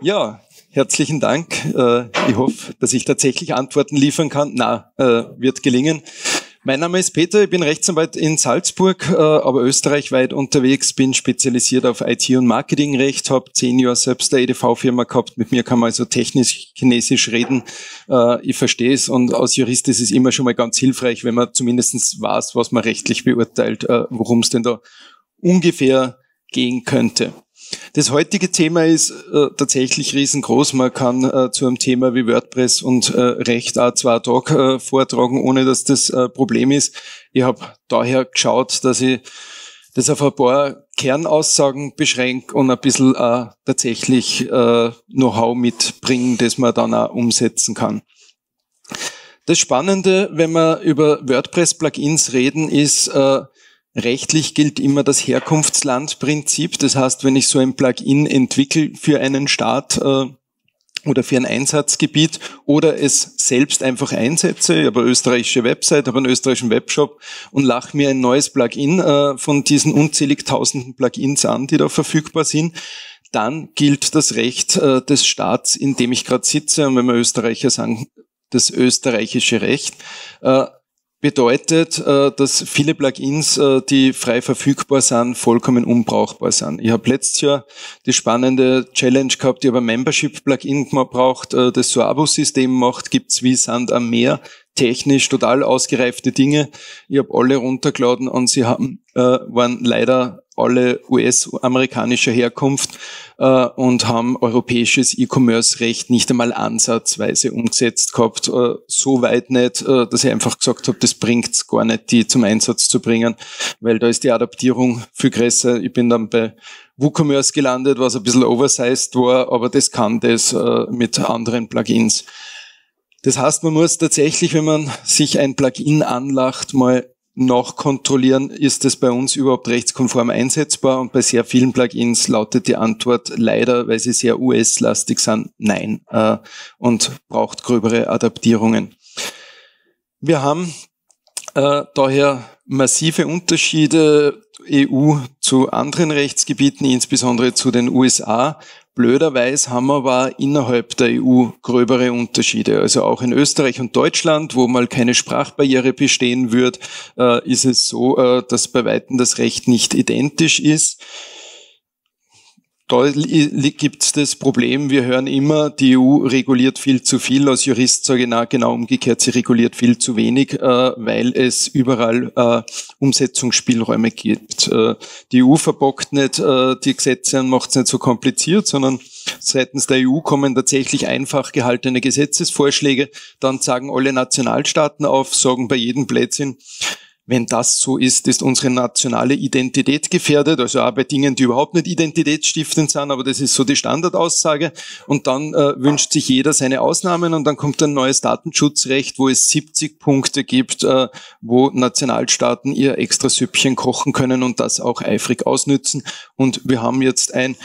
Ja, herzlichen Dank. Äh, ich hoffe, dass ich tatsächlich Antworten liefern kann. Na, äh, wird gelingen. Mein Name ist Peter, ich bin Rechtsanwalt in Salzburg, äh, aber österreichweit unterwegs, bin spezialisiert auf IT- und Marketingrecht, habe zehn Jahre selbst eine EDV-Firma gehabt, mit mir kann man also technisch chinesisch reden, ich verstehe es und als Jurist ist es immer schon mal ganz hilfreich, wenn man zumindest weiß, was man rechtlich beurteilt, worum es denn da ungefähr gehen könnte. Das heutige Thema ist äh, tatsächlich riesengroß. Man kann äh, zu einem Thema wie WordPress und äh, Recht auch zwei Tage äh, vortragen, ohne dass das äh, Problem ist. Ich habe daher geschaut, dass ich das auf ein paar Kernaussagen beschränke und ein bisschen äh, tatsächlich äh, Know-how mitbringen, das man dann auch umsetzen kann. Das Spannende, wenn wir über WordPress-Plugins reden, ist, äh, Rechtlich gilt immer das Herkunftslandprinzip. Das heißt, wenn ich so ein Plugin entwickle für einen Staat äh, oder für ein Einsatzgebiet oder es selbst einfach einsetze, ich habe eine österreichische Website, habe einen österreichischen Webshop und lache mir ein neues Plugin äh, von diesen unzählig tausenden Plugins an, die da verfügbar sind, dann gilt das Recht äh, des Staats, in dem ich gerade sitze. Und wenn wir Österreicher sagen, das österreichische Recht. Äh, bedeutet, äh, dass viele Plugins, äh, die frei verfügbar sind, vollkommen unbrauchbar sind. Ich habe letztes Jahr die spannende Challenge gehabt, ich habe ein Membership-Plugin gebraucht, äh, das so ein Abo-System macht, gibt's wie Sand am Meer, technisch total ausgereifte Dinge. Ich habe alle runtergeladen und sie haben, waren leider alle US-amerikanischer Herkunft äh, und haben europäisches E-Commerce-Recht nicht einmal ansatzweise umgesetzt gehabt. Äh, so weit nicht, äh, dass ich einfach gesagt habe, das bringt's gar nicht, die zum Einsatz zu bringen, weil da ist die Adaptierung viel größer. Ich bin dann bei WooCommerce gelandet, was ein bisschen oversized war, aber das kann das äh, mit anderen Plugins. Das heißt, man muss tatsächlich, wenn man sich ein Plugin anlacht, mal nachkontrollieren, ist es bei uns überhaupt rechtskonform einsetzbar? Und bei sehr vielen Plugins lautet die Antwort leider, weil sie sehr US-lastig sind, nein äh, und braucht gröbere Adaptierungen. Wir haben äh, daher massive Unterschiede EU zu anderen Rechtsgebieten, insbesondere zu den USA. Blöderweise haben wir aber innerhalb der EU gröbere Unterschiede. Also auch in Österreich und Deutschland, wo mal keine Sprachbarriere bestehen wird, äh, ist es so, äh, dass bei Weitem das Recht nicht identisch ist. Da gibt es das Problem, wir hören immer, die EU reguliert viel zu viel. Als Jurist sage ich, na, genau umgekehrt, sie reguliert viel zu wenig, äh, weil es überall äh, Umsetzungsspielräume gibt. Äh, die EU verbockt nicht äh, die Gesetze und macht es nicht so kompliziert, sondern seitens der EU kommen tatsächlich einfach gehaltene Gesetzesvorschläge. Dann sagen alle Nationalstaaten auf, sagen bei jedem Blödsinn, wenn das so ist, ist unsere nationale Identität gefährdet, also auch bei Dingen, die überhaupt nicht identitätsstiftend sind, aber das ist so die Standardaussage. Und dann äh, wünscht sich jeder seine Ausnahmen und dann kommt ein neues Datenschutzrecht, wo es 70 Punkte gibt, äh, wo Nationalstaaten ihr extra Süppchen kochen können und das auch eifrig ausnützen. Und wir haben jetzt ein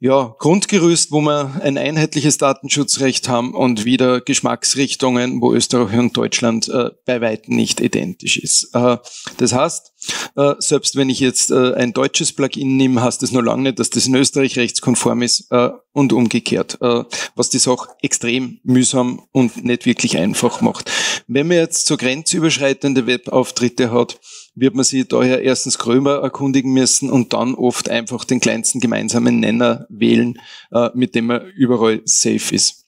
ja, Grundgerüst, wo wir ein einheitliches Datenschutzrecht haben und wieder Geschmacksrichtungen, wo Österreich und Deutschland äh, bei weitem nicht identisch ist. Äh, das heißt, äh, selbst wenn ich jetzt äh, ein deutsches Plugin nehme, heißt das noch lange nicht, dass das in Österreich rechtskonform ist äh, und umgekehrt, äh, was die Sache extrem mühsam und nicht wirklich einfach macht. Wenn man jetzt so grenzüberschreitende Webauftritte hat, wird man sich daher erstens gröber erkundigen müssen und dann oft einfach den kleinsten gemeinsamen Nenner wählen, äh, mit dem man überall safe ist.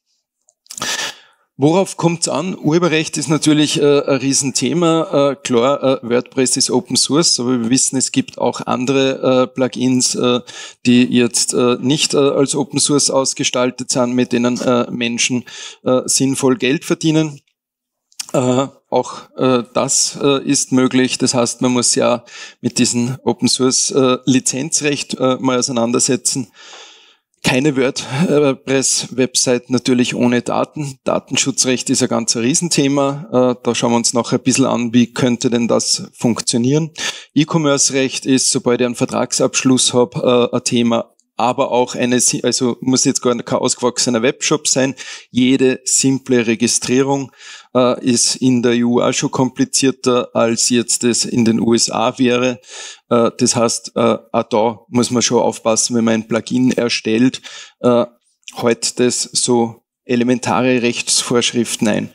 Worauf kommt's an? Urheberrecht ist natürlich äh, ein Riesenthema. Äh, klar, äh, WordPress ist Open Source, aber wir wissen, es gibt auch andere äh, Plugins, äh, die jetzt äh, nicht als Open Source ausgestaltet sind, mit denen Menschen sinnvoll Geld verdienen. Auch das ist möglich. Das heißt, man muss ja mit diesem Open Source Lizenzrecht mal auseinandersetzen. Keine WordPress-Website natürlich ohne Daten. Datenschutzrecht ist ein ganz Riesenthema. Äh, da schauen wir uns noch ein bisschen an, wie könnte denn das funktionieren. E-Commerce-Recht ist, sobald ich einen Vertragsabschluss habe, äh, ein Thema aber auch eine, also muss jetzt gar kein ausgewachsener Webshop sein. Jede simple Registrierung äh, ist in der EU auch schon komplizierter, als jetzt das in den USA wäre. Äh, das heißt, äh, auch da muss man schon aufpassen, wenn man ein Plugin erstellt, äh, hält das so elementare Rechtsvorschriften ein.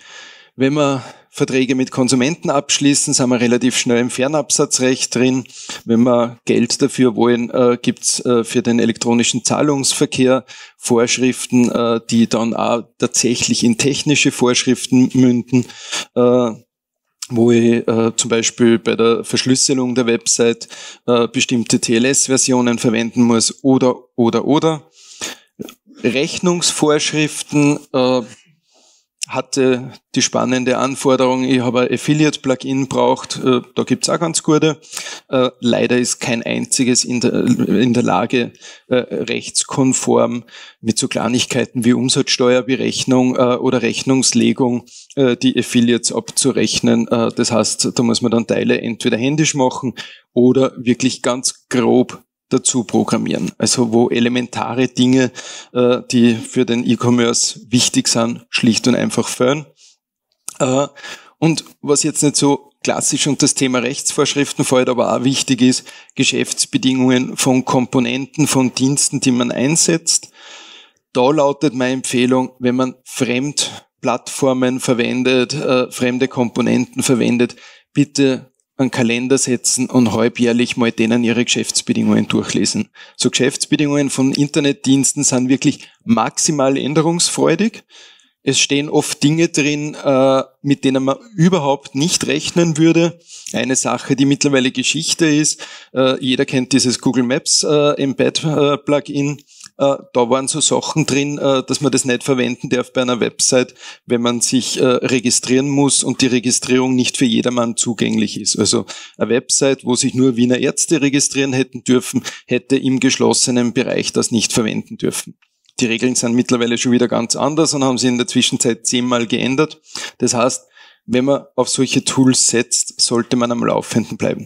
Wenn wir Verträge mit Konsumenten abschließen, sind wir relativ schnell im Fernabsatzrecht drin. Wenn wir Geld dafür wollen, äh, gibt's äh, für den elektronischen Zahlungsverkehr Vorschriften, äh, die dann auch tatsächlich in technische Vorschriften münden. Äh, wo ich äh, zum Beispiel bei der Verschlüsselung der Website äh, bestimmte TLS-Versionen verwenden muss oder, oder, oder. Rechnungsvorschriften äh, hatte die spannende Anforderung, ich habe ein Affiliate-Plugin braucht, äh, da gibt's auch ganz gute. Äh, leider ist kein einziges in der, in der Lage, äh, rechtskonform mit so Kleinigkeiten wie Umsatzsteuerberechnung oder Rechnungslegung die Affiliates abzurechnen. Das heißt, da muss man dann Teile entweder händisch machen oder wirklich ganz grob dazu programmieren. Also wo elementare Dinge, äh, die für den E-Commerce wichtig sind, schlicht und einfach fehlen. Äh, und was jetzt nicht so klassisch unter das Thema Rechtsvorschriften fällt, aber auch wichtig ist, Geschäftsbedingungen von Komponenten, von Diensten, die man einsetzt. Da lautet meine Empfehlung, wenn man Fremdplattformen verwendet, äh, fremde Komponenten verwendet, bitte einen Kalender setzen und halbjährlich mal denen ihre Geschäftsbedingungen durchlesen. So Geschäftsbedingungen von Internetdiensten sind wirklich maximal änderungsfreudig. Es stehen oft Dinge drin, äh, mit denen man überhaupt nicht rechnen würde. Eine Sache, die mittlerweile Geschichte ist, äh, jeder kennt dieses Google Maps äh, Embed Plugin. Äh, da waren so Sachen drin, äh, dass man das nicht verwenden darf bei einer Website, wenn man sich äh, registrieren muss und die Registrierung nicht für jedermann zugänglich ist. Also eine Website, wo sich nur Wiener Ärzte registrieren hätten dürfen, hätte im geschlossenen Bereich das nicht verwenden dürfen. Die Regeln sind mittlerweile schon wieder ganz anders und haben sie in der Zwischenzeit zehnmal geändert. Das heißt, wenn man auf solche Tools setzt, sollte man am Laufenden bleiben.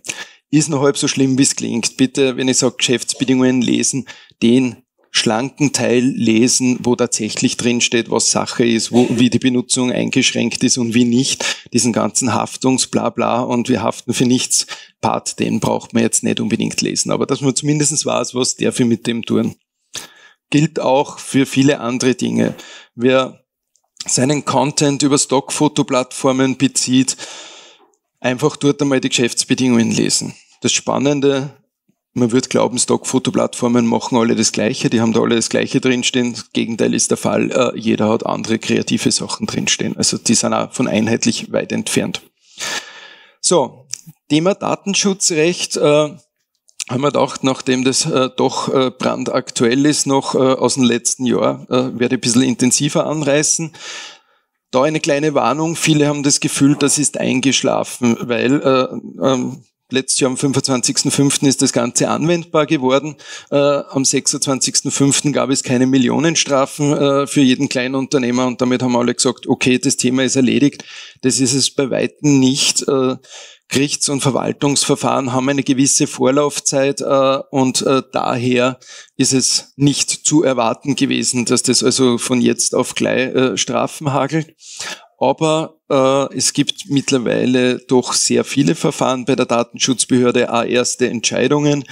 Ist noch halb so schlimm, wie es klingt. Bitte, wenn ich sage Geschäftsbedingungen lesen, den schlanken Teil lesen, wo tatsächlich drinsteht, was Sache ist, wo, wie die Benutzung eingeschränkt ist und wie nicht. Diesen ganzen Haftungsblabla und wir haften für nichts Part, den braucht man jetzt nicht unbedingt lesen. Aber dass man zumindest weiß, was der für mit dem tun. Gilt auch für viele andere Dinge. Wer seinen Content über Stockfotoplattformen bezieht, einfach dort einmal die Geschäftsbedingungen lesen. Das Spannende man wird glauben, Stockfotoplattformen machen alle das Gleiche, die haben da alle das Gleiche drinstehen. Das Gegenteil ist der Fall. Äh, jeder hat andere kreative Sachen drinstehen. Also die sind auch von einheitlich weit entfernt. So, Thema Datenschutzrecht. Äh, haben wir gedacht, nachdem das äh, doch äh, brandaktuell ist, noch äh, aus dem letzten Jahr, äh, werde ich ein bisschen intensiver anreißen. Da eine kleine Warnung, viele haben das Gefühl, das ist eingeschlafen, weil äh, ähm, Letztes Jahr am 25.05. ist das Ganze anwendbar geworden. Äh, am 26.05. gab es keine Millionenstrafen äh, für jeden Kleinunternehmer und damit haben alle gesagt, okay, das Thema ist erledigt. Das ist es bei Weitem nicht. Äh, Gerichts- und Verwaltungsverfahren haben eine gewisse Vorlaufzeit und daher ist es nicht zu erwarten gewesen, dass das also von jetzt auf gleich Strafen hagelt. Aber äh, es gibt mittlerweile doch sehr viele Verfahren bei der Datenschutzbehörde, auch erste Entscheidungen.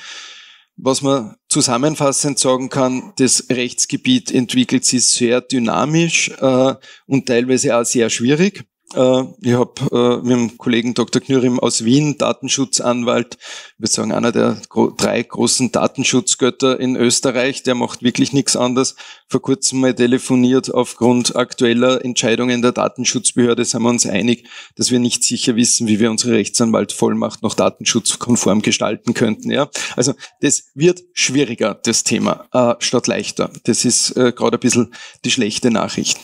Was man zusammenfassend sagen kann, das Rechtsgebiet entwickelt sich sehr dynamisch äh, und teilweise auch sehr schwierig. Äh, ich habe äh, mit dem Kollegen Dr. Knürim aus Wien, Datenschutzanwalt, würde sagen einer der drei großen Datenschutzgötter in Österreich, der macht wirklich nichts anderes. Vor kurzem mal telefoniert, aufgrund aktueller Entscheidungen der Datenschutzbehörde sind wir uns einig, dass wir nicht sicher wissen, wie wir unsere Rechtsanwaltvollmacht noch datenschutzkonform gestalten könnten. Ja? Also das wird schwieriger, das Thema, äh, statt leichter. Das ist äh, gerade ein bisschen die schlechte Nachricht.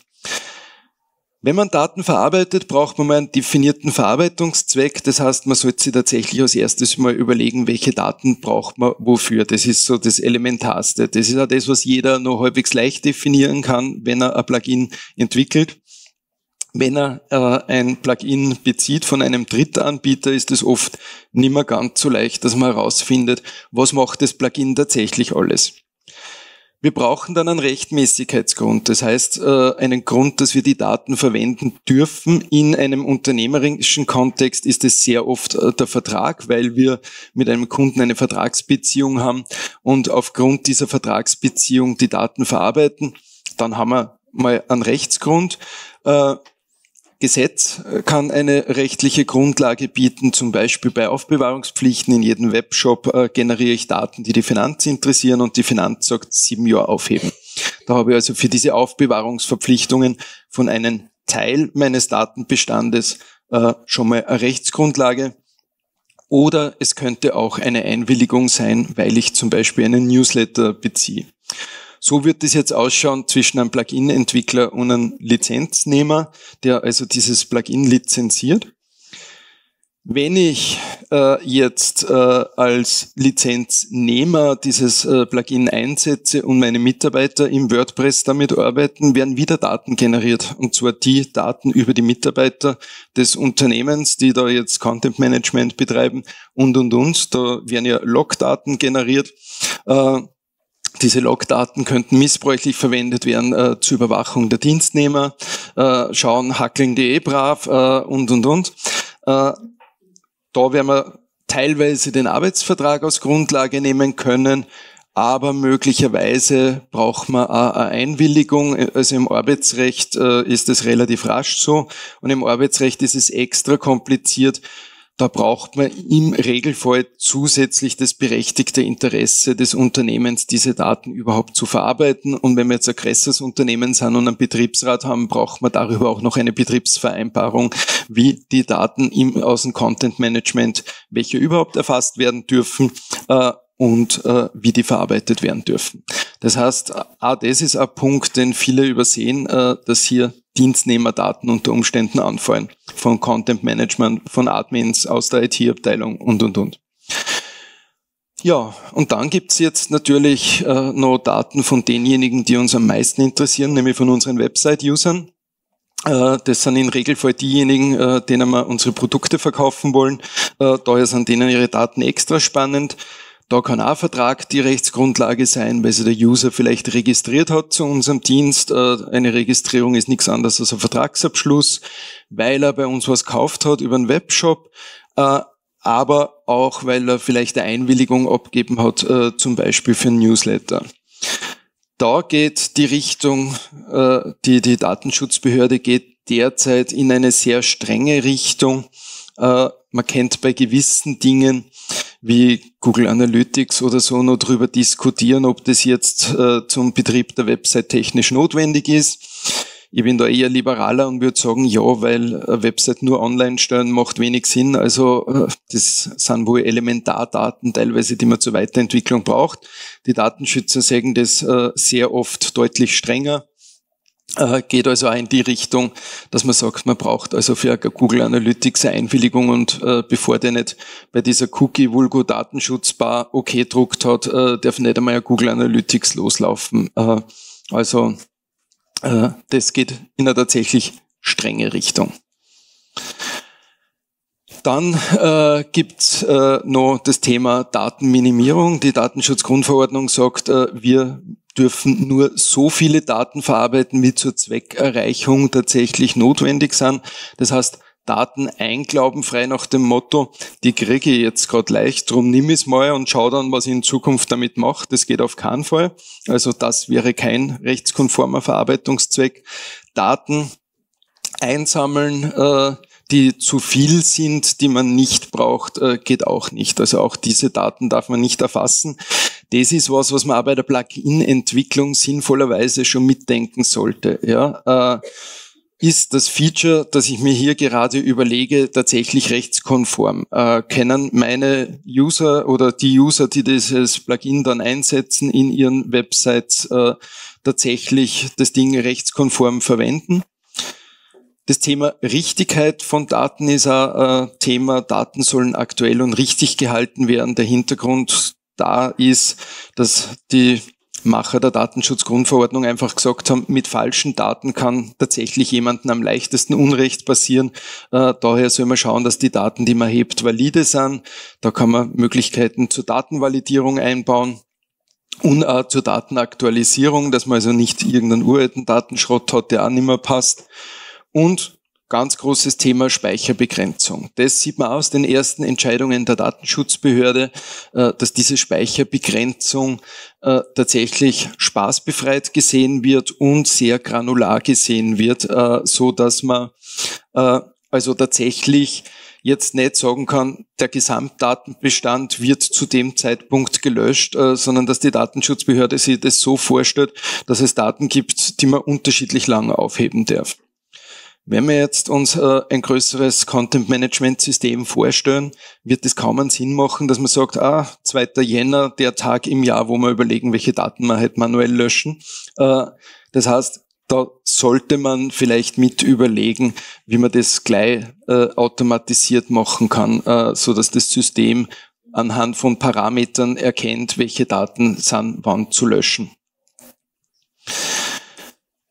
Wenn man Daten verarbeitet, braucht man mal einen definierten Verarbeitungszweck. Das heißt, man sollte sich tatsächlich als erstes mal überlegen, welche Daten braucht man wofür. Das ist so das Elementarste. Das ist auch das, was jeder nur halbwegs leicht definieren kann, wenn er ein Plugin entwickelt. Wenn er äh, ein Plugin bezieht von einem Drittanbieter, ist es oft nicht mehr ganz so leicht, dass man herausfindet, was macht das Plugin tatsächlich alles. Wir brauchen dann einen Rechtmäßigkeitsgrund, das heißt äh, einen Grund, dass wir die Daten verwenden dürfen. In einem unternehmerischen Kontext ist es sehr oft äh, der Vertrag, weil wir mit einem Kunden eine Vertragsbeziehung haben und aufgrund dieser Vertragsbeziehung die Daten verarbeiten. Dann haben wir mal einen Rechtsgrund. Äh, Gesetz kann eine rechtliche Grundlage bieten, zum Beispiel bei Aufbewahrungspflichten. In jedem Webshop äh, generiere ich Daten, die die Finanz interessieren und die Finanz sagt sieben Jahre aufheben. Da habe ich also für diese Aufbewahrungsverpflichtungen von einem Teil meines Datenbestandes äh, schon mal eine Rechtsgrundlage. Oder es könnte auch eine Einwilligung sein, weil ich zum Beispiel einen Newsletter beziehe. So wird es jetzt ausschauen zwischen einem Plugin-Entwickler und einem Lizenznehmer, der also dieses Plugin lizenziert. Wenn ich äh, jetzt äh, als Lizenznehmer dieses äh, Plugin einsetze und meine Mitarbeiter im WordPress damit arbeiten, werden wieder Daten generiert. Und zwar die Daten über die Mitarbeiter des Unternehmens, die da jetzt Content Management betreiben und, und, und. Da werden ja Logdaten generiert. Äh, diese Logdaten könnten missbräuchlich verwendet werden äh, zur Überwachung der Dienstnehmer, äh, schauen, hackeln die eh brav äh, und, und, und. Äh, da werden wir teilweise den Arbeitsvertrag als Grundlage nehmen können, aber möglicherweise braucht man eine Einwilligung. Also im Arbeitsrecht äh, ist es relativ rasch so und im Arbeitsrecht ist es extra kompliziert, da braucht man im Regelfall zusätzlich das berechtigte Interesse des Unternehmens, diese Daten überhaupt zu verarbeiten. Und wenn wir jetzt ein größeres Unternehmen sind und einen Betriebsrat haben, braucht man darüber auch noch eine Betriebsvereinbarung, wie die Daten im Außen-Content-Management, welche überhaupt erfasst werden dürfen, äh, und äh, wie die verarbeitet werden dürfen. Das heißt, auch das ist ein Punkt, den viele übersehen, äh, dass hier Dienstnehmerdaten unter Umständen anfallen. Von Content Management, von Admins aus der IT-Abteilung und, und, und. Ja, und dann gibt's jetzt natürlich äh, noch Daten von denjenigen, die uns am meisten interessieren, nämlich von unseren Website-Usern. Äh, das sind in Regelfall diejenigen, äh, denen wir unsere Produkte verkaufen wollen. Äh, daher sind denen ihre Daten extra spannend. Da kann auch Vertrag die Rechtsgrundlage sein, weil sich der User vielleicht registriert hat zu unserem Dienst. Äh, eine Registrierung ist nichts anderes als ein Vertragsabschluss, weil er bei uns was gekauft hat über einen Webshop, äh, aber auch, weil er vielleicht eine Einwilligung abgeben hat, äh, zum Beispiel für ein Newsletter. Da geht die Richtung, die, die Datenschutzbehörde geht derzeit in eine sehr strenge Richtung. Man kennt bei gewissen Dingen wie Google Analytics oder so noch drüber diskutieren, ob das jetzt äh, zum Betrieb der Website technisch notwendig ist. Ich bin da eher liberaler und würde sagen, ja, weil eine Website nur online stellen macht wenig Sinn. Also äh, das sind wohl Elementardaten teilweise, die man zur Weiterentwicklung braucht. Die Datenschützer sagen das äh, sehr oft deutlich strenger. Äh, geht also auch in die Richtung, dass man sagt, man braucht also für Google Analytics eine Einwilligung und äh, bevor der nicht bei dieser Cookie Vulgo Datenschutzbar okay druckt hat, äh, darf nicht einmal ein Google Analytics loslaufen. Äh, also äh, das geht in eine tatsächlich strenge Richtung. Dann äh, gibt äh, noch das Thema Datenminimierung. Die Datenschutzgrundverordnung sagt, äh, wir dürfen nur so viele Daten verarbeiten, wie zur Zweckerreichung tatsächlich notwendig sind. Das heißt, Daten einglaubenfrei nach dem Motto, die kriege ich jetzt gerade leicht, drum nimm es mal und schau dann, was ich in Zukunft damit mache. Das geht auf keinen Fall. Also das wäre kein rechtskonformer Verarbeitungszweck. Daten einsammeln, äh, die zu viel sind, die man nicht braucht, äh, geht auch nicht. Also auch diese Daten darf man nicht erfassen. Das ist was, was man auch bei der Plugin-Entwicklung sinnvollerweise schon mitdenken sollte. Ja, äh, ist das Feature, das ich mir hier gerade überlege, tatsächlich rechtskonform? Äh, können meine User oder die User, die dieses Plugin dann einsetzen, in ihren Websites äh, tatsächlich das Ding rechtskonform verwenden? Das Thema Richtigkeit von Daten ist ein äh, Thema. Daten sollen aktuell und richtig gehalten werden. Der Hintergrund da ist, dass die Macher der Datenschutzgrundverordnung einfach gesagt haben, mit falschen Daten kann tatsächlich jemandem am leichtesten Unrecht passieren. Äh, daher soll man schauen, dass die Daten, die man hebt, valide sind. Da kann man Möglichkeiten zur Datenvalidierung einbauen. und auch zur Datenaktualisierung, dass man also nicht irgendeinen uralten Datenschrott hat, der auch nicht mehr passt. Und ganz großes Thema Speicherbegrenzung. Das sieht man aus den ersten Entscheidungen der Datenschutzbehörde, äh, dass diese Speicherbegrenzung äh, tatsächlich spaßbefreit gesehen wird und sehr granular gesehen wird, äh, so dass man also tatsächlich jetzt nicht sagen kann, der Gesamtdatenbestand wird zu dem Zeitpunkt gelöscht, sondern dass die Datenschutzbehörde sich das so vorstellt, dass es Daten gibt, die man unterschiedlich lange aufheben darf. Wenn wir jetzt uns äh, ein größeres Content-Management-System vorstellen, wird es kaum einen Sinn machen, dass man sagt, ah, 2. Jänner, der Tag im Jahr, wo wir überlegen, welche Daten wir halt manuell löschen. Äh, das heißt, da sollte man vielleicht mit überlegen, wie man das gleich äh, automatisiert machen kann, so dass das System anhand von Parametern erkennt, welche Daten sind wann zu löschen.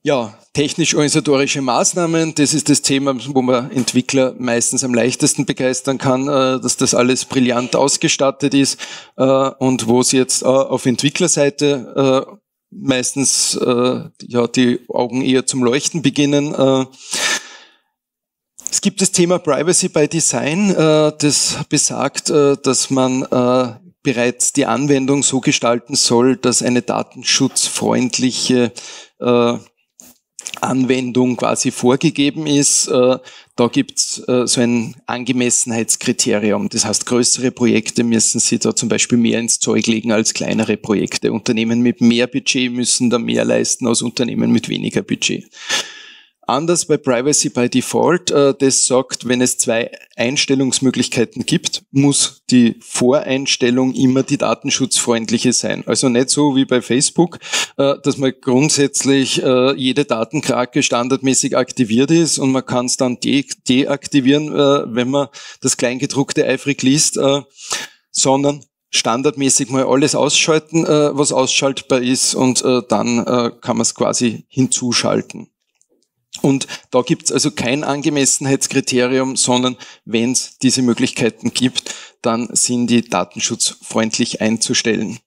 Ja, technisch-organisatorische Maßnahmen, das ist das Thema, wo man Entwickler meistens am leichtesten begeistern kann, äh, dass das alles brillant ausgestattet ist äh, und wo es jetzt äh, auf Entwicklerseite meistens ja die Augen eher zum Leuchten beginnen. Es gibt das Thema Privacy by Design, das besagt, dass man bereits die Anwendung so gestalten soll, dass eine datenschutzfreundliche Anwendung quasi vorgegeben ist. Äh, da gibt's äh, so ein Angemessenheitskriterium. Das heißt, größere Projekte müssen sie da zum Beispiel mehr ins Zeug legen als kleinere Projekte. Unternehmen mit mehr Budget müssen da mehr leisten als Unternehmen mit weniger Budget. Anders bei Privacy by Default, äh, das sagt, wenn es zwei Einstellungsmöglichkeiten gibt, muss die Voreinstellung immer die datenschutzfreundliche sein. Also nicht so wie bei Facebook, äh, dass man grundsätzlich äh, jede Datenkrake standardmäßig aktiviert ist und man kann es dann de deaktivieren, wenn man das Kleingedruckte eifrig liest, sondern standardmäßig mal alles ausschalten, was ausschaltbar ist und dann kann man es quasi hinzuschalten. Und da gibt es also kein Angemessenheitskriterium, sondern wenn es diese Möglichkeiten gibt, dann sind die datenschutzfreundlich einzustellen.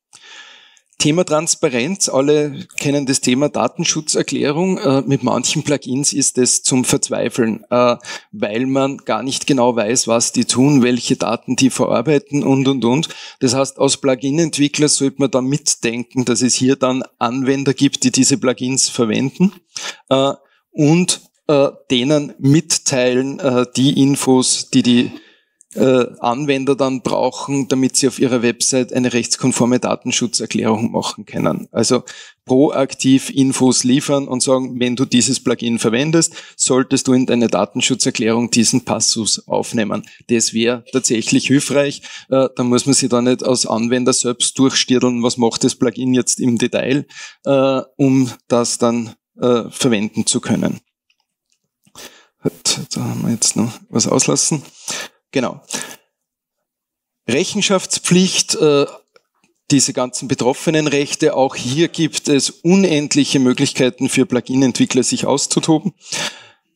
Thema Transparenz. Alle kennen das Thema Datenschutzerklärung. Äh, mit manchen Plugins ist es zum Verzweifeln, äh, weil man gar nicht genau weiß, was die tun, welche Daten die verarbeiten und, und, und. Das heißt, als Plugin-Entwickler sollte man da mitdenken, dass es hier dann Anwender gibt, die diese Plugins verwenden. Äh, und äh, denen mitteilen äh, die Infos, die die äh, Anwender dann brauchen, damit sie auf ihrer Website eine rechtskonforme Datenschutzerklärung machen können. Also proaktiv Infos liefern und sagen, wenn du dieses Plugin verwendest, solltest du in deine Datenschutzerklärung diesen Passus aufnehmen. Das wäre tatsächlich hilfreich. Äh, da muss man sich da nicht als Anwender selbst durchstirdeln, was macht das Plugin jetzt im Detail, äh, um das dann äh, verwenden zu können. Da haben wir jetzt noch was auslassen. Genau. Rechenschaftspflicht, äh, diese ganzen betroffenen Rechte, auch hier gibt es unendliche Möglichkeiten für Plugin-Entwickler, sich auszutoben.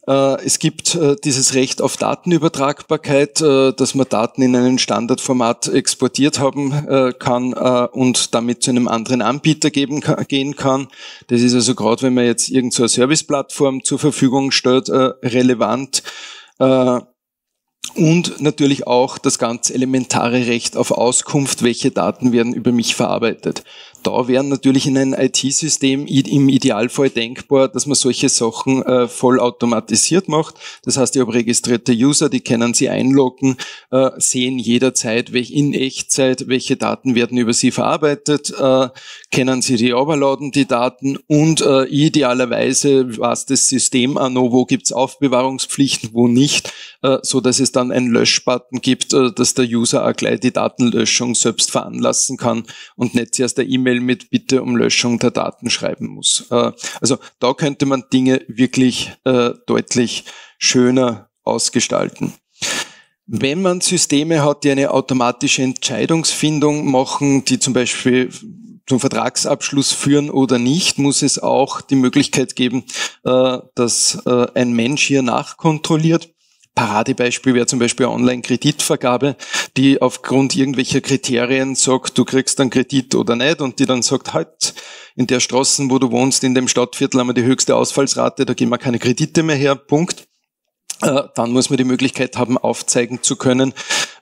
Äh, es gibt äh, dieses Recht auf Datenübertragbarkeit, äh, dass man Daten in einem Standardformat exportiert haben kann und damit zu einem anderen Anbieter gehen kann. Das ist also gerade, wenn man jetzt irgendeine Serviceplattform zur Verfügung stellt, relevant. Und natürlich auch das ganz elementare Recht auf Auskunft, welche Daten werden über mich verarbeitet da wären natürlich in einem IT-System im Idealfall denkbar, dass man solche Sachen äh, voll automatisiert macht. Das heißt, ich habe registrierte User, die können sie einloggen, äh, sehen jederzeit in Echtzeit, welche Daten werden über sie verarbeitet, äh, können sie die overladen, die Daten und äh, idealerweise was das System an, wo gibt's Aufbewahrungspflichten, wo nicht, so dass es dann einen Löschbutton gibt, äh, dass der User auch gleich die Datenlöschung selbst veranlassen kann und nicht zuerst der E-Mail mit Bitte um Löschung der Daten schreiben muss. Äh, also da könnte man Dinge wirklich äh, deutlich schöner ausgestalten. Wenn man Systeme hat, die eine automatische Entscheidungsfindung machen, die zum Beispiel zum Vertragsabschluss führen oder nicht, muss es auch die Möglichkeit geben, äh, dass ein Mensch hier nachkontrolliert. Paradebeispiel wäre zum Beispiel Online-Kreditvergabe, die aufgrund irgendwelcher Kriterien sagt, du kriegst einen Kredit oder nicht und die dann sagt, halt, in der Straßen, wo du wohnst, in dem Stadtviertel haben wir die höchste Ausfallsrate, da geben wir keine Kredite mehr her, Punkt. Äh, dann muss man die Möglichkeit haben, aufzeigen zu können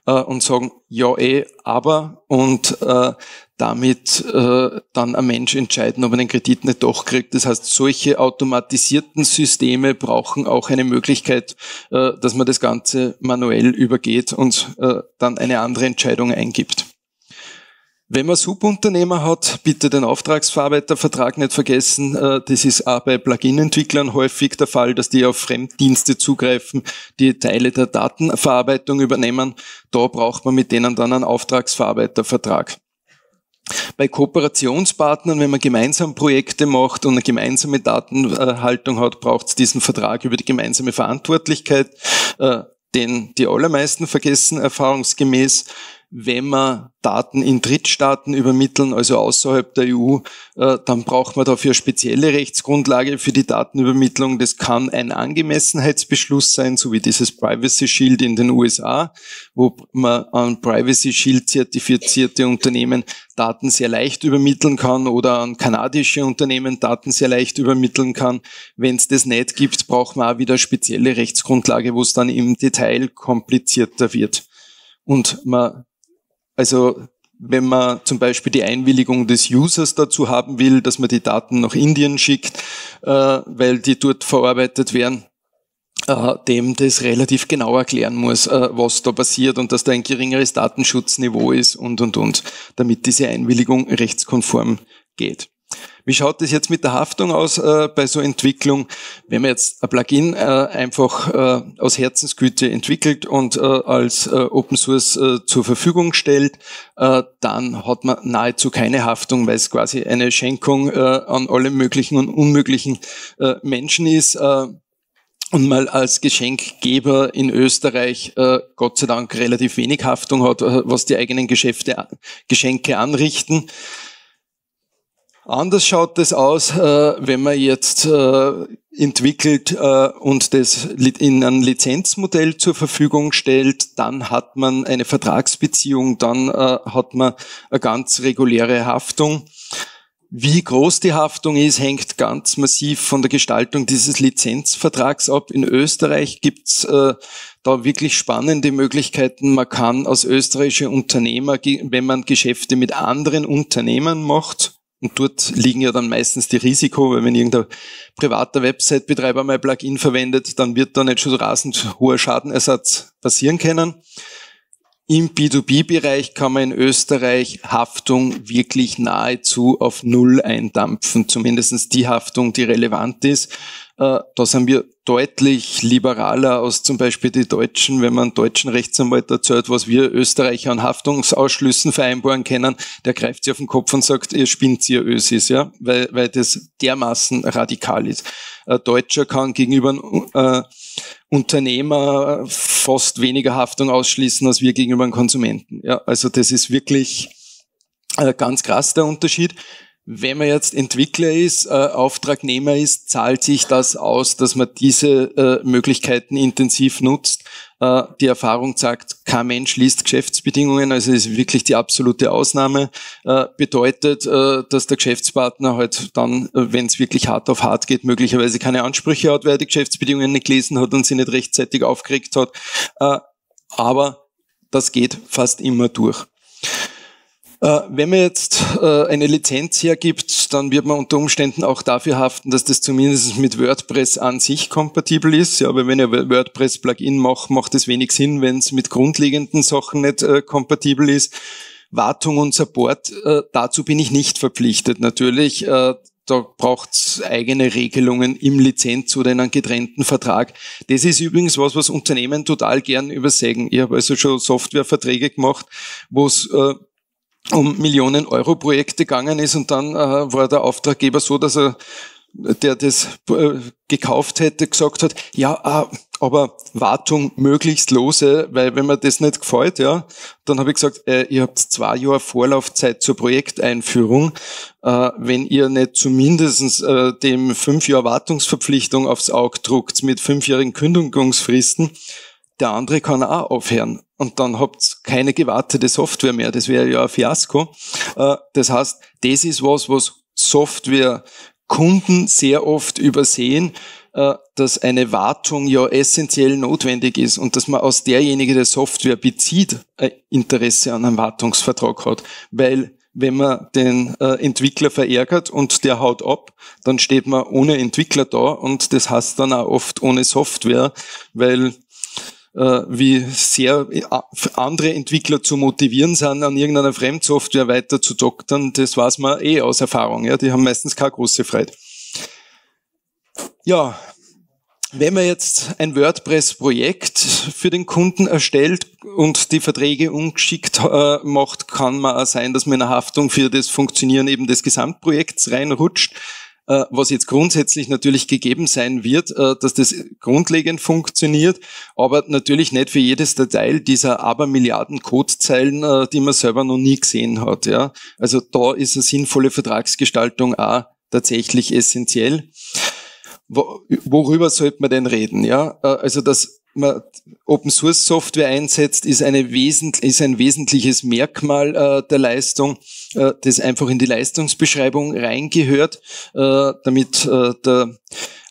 äh, und sagen, ja eh, aber und äh, damit äh, dann ein Mensch entscheiden, ob er den Kredit nicht doch kriegt. Das heißt, solche automatisierten Systeme brauchen auch eine Möglichkeit, äh, dass man das Ganze manuell übergeht und äh, dann eine andere Entscheidung eingibt. Wenn man Subunternehmer hat, bitte den Auftragsverarbeitervertrag nicht vergessen. Äh, das ist auch bei Plugin-Entwicklern häufig der Fall, dass die auf Fremddienste zugreifen, die Teile der Datenverarbeitung übernehmen. Da braucht man mit denen dann einen Auftragsverarbeitervertrag. Bei Kooperationspartnern, wenn man gemeinsam Projekte macht und eine gemeinsame Datenhaltung hat, braucht es diesen Vertrag über die gemeinsame Verantwortlichkeit, äh, den die allermeisten vergessen erfahrungsgemäß wenn man Daten in Drittstaaten übermitteln, also außerhalb der EU, äh, dann braucht man dafür spezielle Rechtsgrundlage für die Datenübermittlung. Das kann ein Angemessenheitsbeschluss sein, so wie dieses Privacy Shield in den USA, wo man an Privacy Shield zertifizierte Unternehmen Daten sehr leicht übermitteln kann oder an kanadische Unternehmen Daten sehr leicht übermitteln kann. Wenn es das nicht gibt, braucht man auch wieder spezielle Rechtsgrundlage, wo es dann im Detail komplizierter wird. Und man also wenn man zum Beispiel die Einwilligung des Users dazu haben will, dass man die Daten nach Indien schickt, äh, weil die dort verarbeitet werden, äh, dem das relativ genau erklären muss, äh, was da passiert und dass da ein geringeres Datenschutzniveau ist und, und, und, damit diese Einwilligung rechtskonform geht. Wie schaut das jetzt mit der Haftung aus äh, bei so Entwicklung? Wenn man jetzt ein Plugin äh, einfach äh, aus Herzensgüte entwickelt und äh, als äh, Open Source äh, zur Verfügung stellt, dann hat man nahezu keine Haftung, weil es quasi eine Schenkung an alle möglichen und unmöglichen Menschen ist und mal als Geschenkgeber in Österreich Gott sei Dank relativ wenig Haftung hat, was die eigenen Geschäfte, Geschenke anrichten. Anders schaut es aus, äh, wenn man jetzt äh, entwickelt äh, und das in ein Lizenzmodell zur Verfügung stellt, dann hat man eine Vertragsbeziehung, dann hat man eine ganz reguläre Haftung. Wie groß die Haftung ist, hängt ganz massiv von der Gestaltung dieses Lizenzvertrags ab. In Österreich gibt's äh, da wirklich spannende Möglichkeiten. Man kann als österreichische Unternehmer, wenn man Geschäfte mit anderen Unternehmen macht, und dort liegen ja dann meistens die Risiko, weil wenn irgendein privater Website-Betreiber mal Plugin verwendet, dann wird da nicht schon rasend hoher Schadenersatz passieren können. Im B2B-Bereich kann man in Österreich Haftung wirklich nahezu auf Null eindampfen, zumindestens die Haftung, die relevant ist. Äh, da sind wir deutlich liberaler als zum Beispiel die Deutschen, wenn man deutschen Rechtsanwalt erzählt, was wir Österreicher an Haftungsausschlüssen vereinbaren können, der greift sich auf den Kopf und sagt, ihr spinnt ihr Ösis, ja, weil, weil das dermaßen radikal ist. Ein Deutscher kann gegenüber einem äh, Unternehmer fast weniger Haftung ausschließen als wir gegenüber einem Konsumenten. Ja, also das ist wirklich äh, ganz krass der Unterschied. Wenn man jetzt Entwickler ist, äh, Auftragnehmer ist, zahlt sich das aus, dass man diese äh, Möglichkeiten intensiv nutzt. Äh, die Erfahrung sagt, kein Mensch liest Geschäftsbedingungen, also ist wirklich die absolute Ausnahme. Äh, bedeutet, äh, dass der Geschäftspartner halt dann, äh, wenn es wirklich hart auf hart geht, möglicherweise keine Ansprüche hat, weil er die Geschäftsbedingungen nicht gelesen hat und sie nicht rechtzeitig aufgeregt hat. aber das geht fast immer durch. Äh, wenn man jetzt äh, eine Lizenz hergibt, dann wird man unter Umständen auch dafür haften, dass das zumindest mit WordPress an sich kompatibel ist. Ja, aber wenn ich WordPress-Plugin mache, macht es wenig Sinn, wenn es mit grundlegenden Sachen nicht äh, kompatibel ist. Wartung und Support, dazu bin ich nicht verpflichtet. Natürlich, da braucht's eigene Regelungen im Lizenz oder in einem getrennten Vertrag. Das ist übrigens was, was Unternehmen total gern übersägen. Ich habe also schon Softwareverträge gemacht, wo es um Millionen Euro Projekte gegangen ist und dann äh, war der Auftraggeber so, dass er der das äh, gekauft hätte, gesagt hat, ja, äh, aber Wartung möglichst lose, weil wenn mir das nicht gefällt, ja, dann habe ich gesagt, äh, ihr habt zwei Jahre Vorlaufzeit zur Projekteinführung. Äh, wenn ihr nicht zumindest äh, dem fünf Jahre Wartungsverpflichtung aufs Auge druckt mit fünfjährigen Kündigungsfristen, der andere kann auch aufhören. Und dann habt ihr keine gewartete Software mehr. Das wäre ja ein Fiasko. Äh, das heißt, das ist was, was Software Kunden sehr oft übersehen, äh, dass eine Wartung ja essentiell notwendig ist und dass man aus derjenige, der Software bezieht, Interesse an einem Wartungsvertrag hat. Weil wenn man den äh, Entwickler verärgert und der haut ab, dann steht man ohne Entwickler da und das heißt dann auch oft ohne Software, weil wie sehr äh, andere Entwickler zu motivieren sind, an irgendeiner Fremdsoftware weiter zu doktern, das weiß man eh aus Erfahrung. Ja, die haben meistens keine große Freude. Ja, wenn man jetzt ein WordPress-Projekt für den Kunden erstellt und die Verträge ungeschickt äh, macht, kann man auch sein, dass man in eine Haftung für das Funktionieren eben des Gesamtprojekts reinrutscht. Äh, was jetzt grundsätzlich natürlich gegeben sein wird, äh, dass das grundlegend funktioniert, aber natürlich nicht für jedes Detail dieser Abermilliarden Codezeilen, äh, die man selber noch nie gesehen hat. Ja, also da ist eine sinnvolle Vertragsgestaltung auch tatsächlich essentiell worüber sollte man denn reden? Ja, also dass man Open Source Software einsetzt, ist, eine wesent, ist ein wesentliches Merkmal äh, der Leistung, äh, das einfach in die Leistungsbeschreibung reingehört, äh, damit äh, der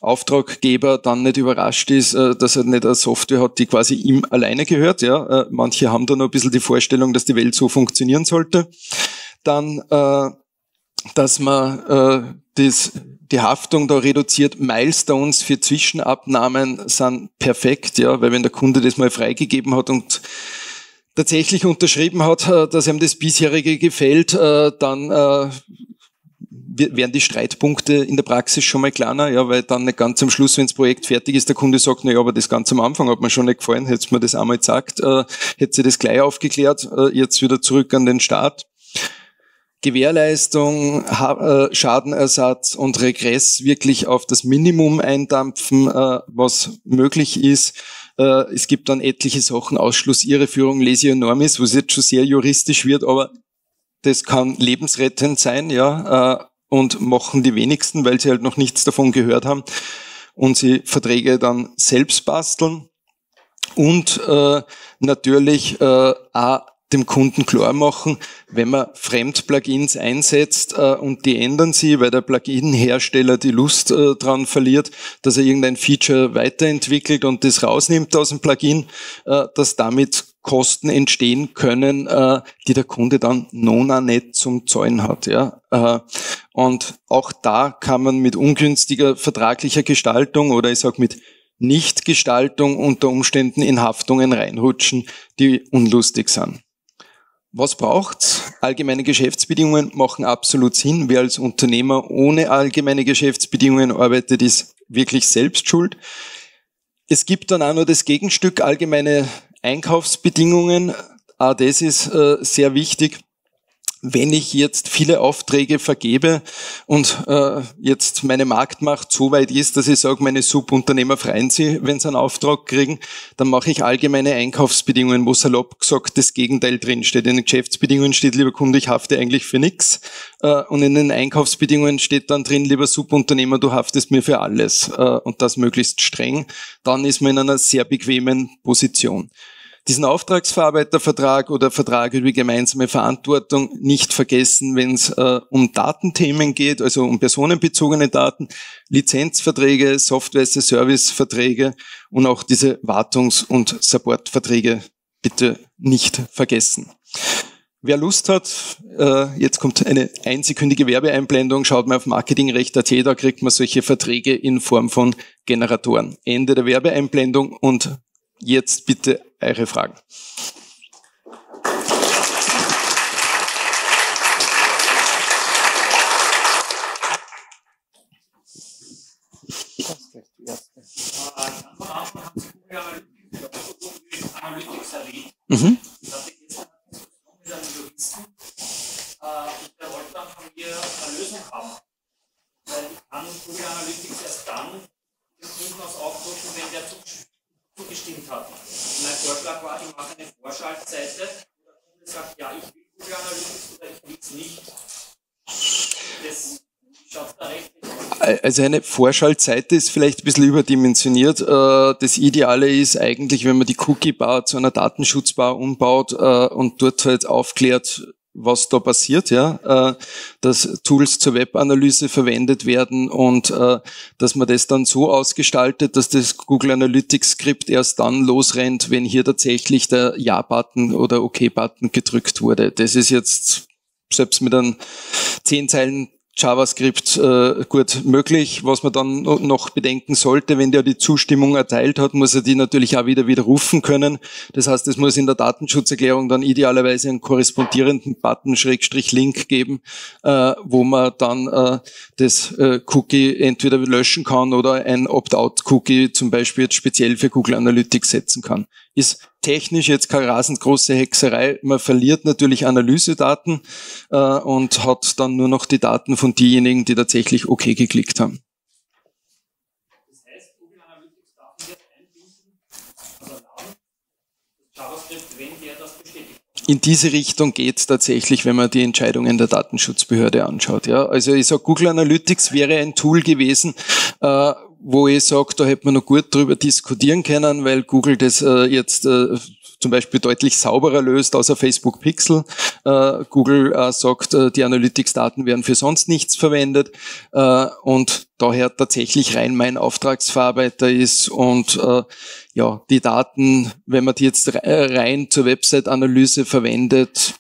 Auftraggeber dann nicht überrascht ist, äh, dass er nicht eine Software hat, die quasi ihm alleine gehört. Ja, manche haben da noch ein bisschen die Vorstellung, dass die Welt so funktionieren sollte. Dann, dass man das die Haftung da reduziert. Milestones für Zwischenabnahmen sind perfekt, ja, weil wenn der Kunde das mal freigegeben hat und tatsächlich unterschrieben hat, äh, dass ihm das bisherige gefällt, äh, dann äh, werden die Streitpunkte in der Praxis schon mal kleiner, ja, weil dann nicht ganz am Schluss, wenn das Projekt fertig ist, der Kunde sagt, na ja, aber das ganz am Anfang hat mir schon nicht gefallen, hätte mir das einmal gesagt, äh, hätte sie das gleich aufgeklärt, äh, jetzt wieder zurück an den Start. Gewährleistung, äh, Schadenersatz und Regress wirklich auf das Minimum eindampfen, äh, was möglich ist. Äh, es gibt dann etliche Sachen, Ausschluss, Irreführung, Lesio Normis, wo es jetzt schon sehr juristisch wird, aber das kann lebensrettend sein, ja, und machen die wenigsten, weil sie halt noch nichts davon gehört haben und sie Verträge dann selbst basteln. Und natürlich auch dem Kunden klar machen, wenn man Fremd-Plugins einsetzt äh, und die ändern sie, weil der Plugin-Hersteller die Lust äh, dran verliert, dass er irgendein Feature weiterentwickelt und das rausnimmt aus dem Plugin, äh, dass damit Kosten entstehen können, die der Kunde dann nona nicht zum Zahlen hat. Und auch da kann man mit ungünstiger vertraglicher Gestaltung oder ich sag mit Nichtgestaltung unter Umständen in Haftungen reinrutschen, die unlustig sind. Was braucht's? Allgemeine Geschäftsbedingungen machen absolut Sinn. Wer als Unternehmer ohne allgemeine Geschäftsbedingungen arbeitet, ist wirklich selbst schuld. Es gibt dann auch noch das Gegenstück allgemeine Einkaufsbedingungen. Auch das ist äh, sehr wichtig wenn ich jetzt viele Aufträge vergebe und äh, jetzt meine Marktmacht so weit ist, dass ich sage, meine Subunternehmer freuen sich, wenn sie einen Auftrag kriegen, dann mache ich allgemeine Einkaufsbedingungen, wo salopp gesagt das Gegenteil drinsteht. In den Geschäftsbedingungen steht, lieber Kunde, ich hafte eigentlich für nichts. Äh, und in den Einkaufsbedingungen steht dann drin, lieber Subunternehmer, du haftest mir für alles. Äh, und das möglichst streng. Dann ist man in einer sehr bequemen Position diesen Auftragsverarbeitervertrag oder Vertrag über gemeinsame Verantwortung nicht vergessen, wenn es äh, um Datenthemen geht, also um personenbezogene Daten, Lizenzverträge, Software-Service-Verträge und auch diese Wartungs- und Supportverträge bitte nicht vergessen. Wer Lust hat, äh, jetzt kommt eine einsekündige Werbeeinblendung, schaut mal auf marketingrecht.at, da kriegt man solche Verträge in Form von Generatoren. Ende der Werbeeinblendung und jetzt bitte eure Fragen. Mhm. Analytics erst dann den Kunden aus aufrufen, wenn der zugestimmt hat. Mein Vorschlag war, ich mache eine Vorschaltseite, wo der Kunde sagt, ja, ich will Google Analytics oder ich will es nicht. Das. Also eine Vorschaltseite ist vielleicht ein bisschen überdimensioniert. Äh, das Ideale ist eigentlich, wenn man die Cookie-Bar zu einer Datenschutzbar umbaut äh, und dort halt aufklärt, was da passiert, ja, äh, dass Tools zur Webanalyse verwendet werden und äh, dass man das dann so ausgestaltet, dass das Google Analytics Skript erst dann losrennt, wenn hier tatsächlich der Ja-Button oder OK-Button gedrückt wurde. Das ist jetzt selbst mit einem zehn Zeilen JavaScript äh, gut möglich. Was man dann noch bedenken sollte, wenn der die Zustimmung erteilt hat, muss er die natürlich auch wieder widerrufen können. Das heißt, es muss in der Datenschutzerklärung dann idealerweise einen korrespondierenden Button Schrägstrich Link geben, äh, wo man dann äh, das äh, Cookie entweder löschen kann oder ein Opt-out-Cookie zum Beispiel jetzt speziell für Google Analytics setzen kann. Ist technisch jetzt keine rasend große Hexerei. Man verliert natürlich Analysedaten äh, und hat dann nur noch die Daten von denjenigen, die tatsächlich OK geklickt haben. Das heißt, Google Analytics darf jetzt einbinden, also erlauben, JavaScript, wenn der das bestätigt. In diese Richtung geht es tatsächlich, wenn man die Entscheidungen der Datenschutzbehörde anschaut. Ja, also ich sage, Google Analytics wäre ein Tool gewesen, äh, wo ich sage, da hätte man noch gut drüber diskutieren können, weil Google das äh, jetzt äh, zum Beispiel deutlich sauberer löst, außer Facebook Pixel. Äh, Google äh, sagt, äh, die Analytics-Daten werden für sonst nichts verwendet äh, und daher tatsächlich rein mein Auftragsverarbeiter ist und äh, ja, die Daten, wenn man die jetzt rein zur Website-Analyse verwendet,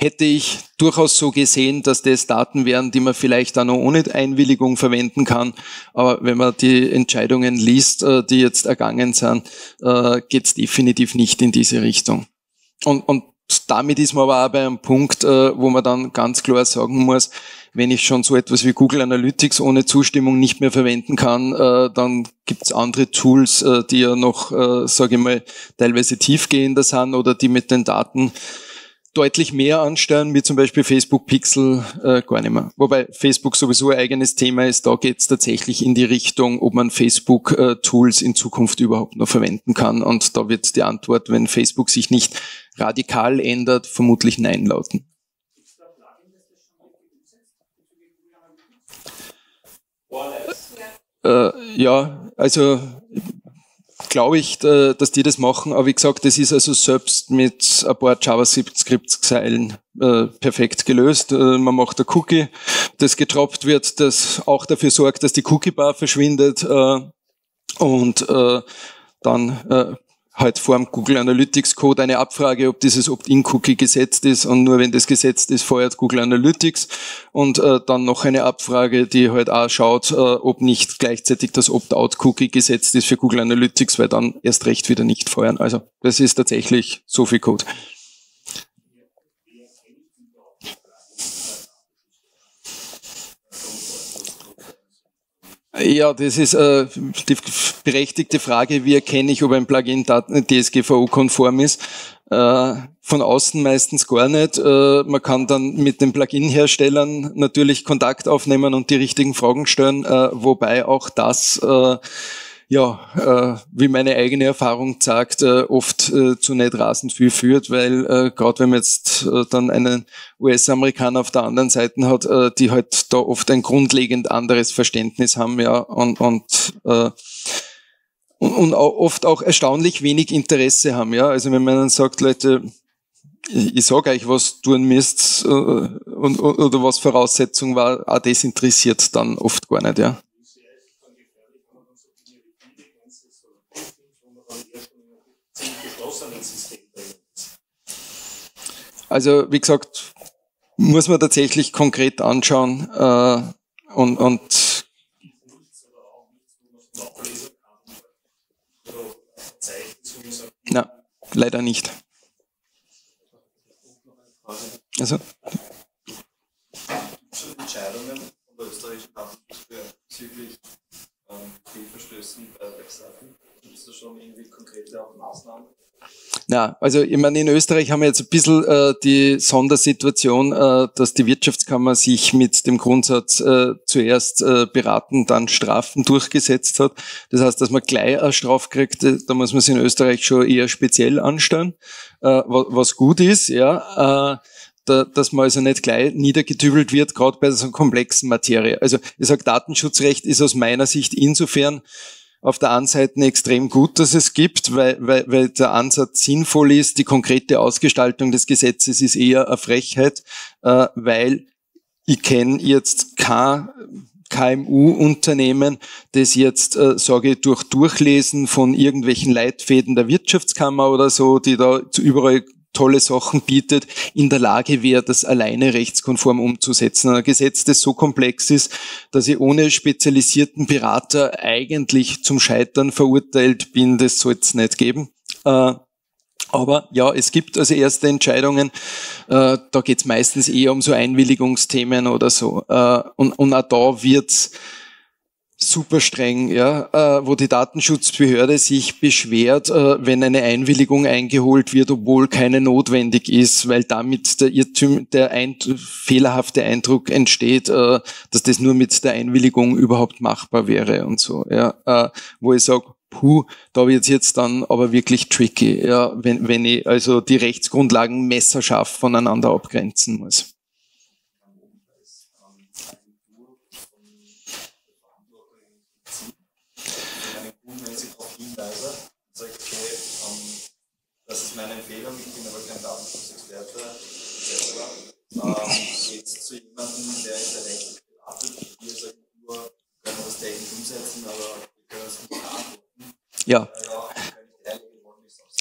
hätte ich durchaus so gesehen, dass das Daten wären, die man vielleicht auch noch ohne Einwilligung verwenden kann. Aber wenn man die Entscheidungen liest, äh, die jetzt ergangen sind, äh, geht es definitiv nicht in diese Richtung. Und, und damit ist man aber auch bei einem Punkt, äh, wo man dann ganz klar sagen muss, wenn ich schon so etwas wie Google Analytics ohne Zustimmung nicht mehr verwenden kann, dann gibt es andere Tools, die ja noch, sage ich mal, teilweise tiefgehender sind oder die mit den Daten deutlich mehr ansteuern, wie zum Beispiel Facebook Pixel äh, gar nicht mehr. Wobei Facebook sowieso ein eigenes Thema ist, da geht es tatsächlich in die Richtung, ob man Facebook-Tools äh, in Zukunft überhaupt noch verwenden kann. Und da wird die Antwort, wenn Facebook sich nicht radikal ändert, vermutlich Nein lauten. Äh, ja, also glaube ich, äh, dass die das machen. Aber wie gesagt, das ist also selbst mit ein paar JavaScript-Zeilen äh, perfekt gelöst. Äh, man macht ein Cookie, das getroppt wird, das auch dafür sorgt, dass die Cookie-Bar verschwindet. und dann halt vor dem Google Analytics Code eine Abfrage, ob dieses Opt-in-Cookie gesetzt ist und nur wenn das gesetzt ist, feuert Google Analytics und äh, dann noch eine Abfrage, die halt auch schaut, äh, ob nicht gleichzeitig das Opt-out-Cookie gesetzt ist für Google Analytics, weil dann erst recht wieder nicht feuern. Also das ist tatsächlich so viel Code. Ja, das ist äh, die berechtigte Frage. Wie erkenne ich, ob ein Plugin DSGVO-konform ist? Äh, von außen meistens gar nicht. Äh, man kann dann mit den Plugin-Herstellern natürlich Kontakt aufnehmen und die richtigen Fragen stellen, äh, wobei auch das äh, ja, äh, wie meine eigene Erfahrung sagt, äh, oft äh, zu nicht rasend viel führt, weil äh, gerade wenn man jetzt äh, dann einen US-Amerikaner auf der anderen Seite hat, äh, die halt da oft ein grundlegend anderes Verständnis haben, ja, und, und äh, und, oft auch erstaunlich wenig Interesse haben, ja. Also wenn man dann sagt, Leute, ich, ich sage euch, was tun müsst äh, oder was Voraussetzung war, auch das interessiert dann oft gar nicht, ja. Also wie gesagt, muss man tatsächlich konkret anschauen äh, und, und na, leider nicht. Also. Entscheidungen von der österreichischen Datenschutzbehörde bezüglich ähm, Fehlverstößen bei Webseiten? Gibt es da schon irgendwie konkrete Maßnahmen? Na, also ich meine, in Österreich haben wir jetzt ein bisschen äh, die Sondersituation, äh, dass die Wirtschaftskammer sich mit dem Grundsatz äh, zuerst äh, beraten, dann strafen durchgesetzt hat. Das heißt, dass man gleich eine Strafe kriegt, äh, da muss man sich in Österreich schon eher speziell anstellen, äh, was gut ist, ja. Äh, da, dass man also nicht gleich niedergedübelt wird, gerade bei so einer komplexen Materie. Also ich sage, Datenschutzrecht ist aus meiner Sicht insofern auf der einen Seite extrem gut, dass es gibt, weil, weil, weil der Ansatz sinnvoll ist. Die konkrete Ausgestaltung des Gesetzes ist eher eine Frechheit, äh, weil ich kenne jetzt kein KMU-Unternehmen, das jetzt, äh, sage ich, durch Durchlesen von irgendwelchen Leitfäden der Wirtschaftskammer oder so, die da überall tolle Sachen bietet, in der Lage wäre, das alleine rechtskonform umzusetzen. Ein Gesetz, das so komplex ist, dass ich ohne spezialisierten Berater eigentlich zum Scheitern verurteilt bin, das soll es nicht geben. Äh, aber ja, es gibt also erste Entscheidungen, äh, da geht es meistens eher um so Einwilligungsthemen oder so. Äh, und, und auch da wird's super streng, ja, äh, wo die Datenschutzbehörde sich beschwert, äh, wenn eine Einwilligung eingeholt wird, obwohl keine notwendig ist, weil damit der Irrtum, der Eint fehlerhafte Eindruck entsteht, äh, dass das nur mit der Einwilligung überhaupt machbar wäre und so, ja, wo ich sage, puh, da wird's jetzt dann aber wirklich tricky, ja, wenn, wenn ich also die Rechtsgrundlagen messerscharf voneinander abgrenzen muss. Das ist meine Empfehlung, ich bin aber kein Datenschutzexperte etc. Ähm, jetzt zu jemandem, der in der Recht beratet, wir sagen nur, können wir das technisch umsetzen, aber wir können es nicht beantworten. Ja.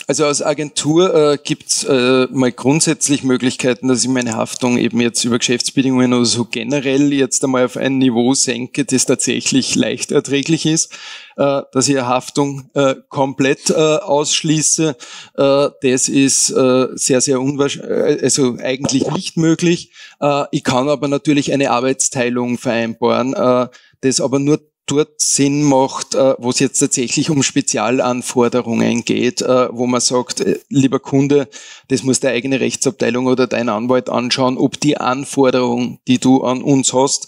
Also als Agentur äh, gibt äh, mal grundsätzlich Möglichkeiten, dass ich meine Haftung eben jetzt über Geschäftsbedingungen oder so generell jetzt einmal auf ein Niveau senke, das tatsächlich leicht erträglich ist, äh, dass ich eine Haftung äh, komplett äh, ausschließe. Äh, das ist äh, sehr, sehr unwahrscheinlich, äh, also eigentlich nicht möglich. Äh, ich kann aber natürlich eine Arbeitsteilung vereinbaren, äh, das aber nur dort Sinn macht, äh, wo es jetzt tatsächlich um Spezialanforderungen geht, äh, wo man sagt, äh, lieber Kunde, das muss deine eigene Rechtsabteilung oder dein Anwalt anschauen, ob die Anforderung, die du an uns hast,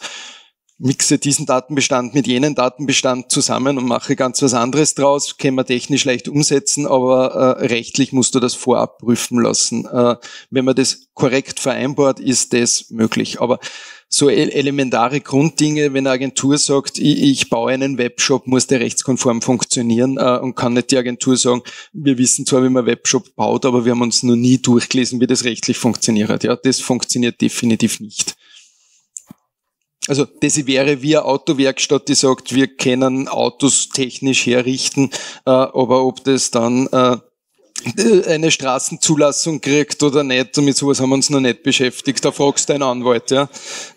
mixe diesen Datenbestand mit jenen Datenbestand zusammen und mache ganz was anderes draus, kann man technisch leicht umsetzen, aber rechtlich musst du das vorab prüfen lassen. Wenn man das korrekt vereinbart, ist das möglich. Aber so elementare Grunddinge, wenn eine Agentur sagt, ich, ich baue einen Webshop, muss der rechtskonform funktionieren äh, und kann nicht die Agentur sagen, wir wissen zwar, wie man Webshop baut, aber wir haben uns noch nie durchgelesen, wie das rechtlich funktioniert. Ja, das funktioniert definitiv nicht. Also das wäre wie eine Autowerkstatt, die sagt, wir können Autos technisch herrichten, äh, aber ob das dann äh, eine Straßenzulassung kriegt oder nicht, mit sowas haben wir uns noch nicht beschäftigt. Da fragst du einen Anwalt, ja.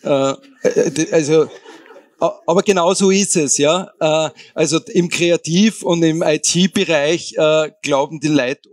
Äh, also, aber genau so ist es, ja. Äh, also im Kreativ- und im IT-Bereich äh, glauben die Leute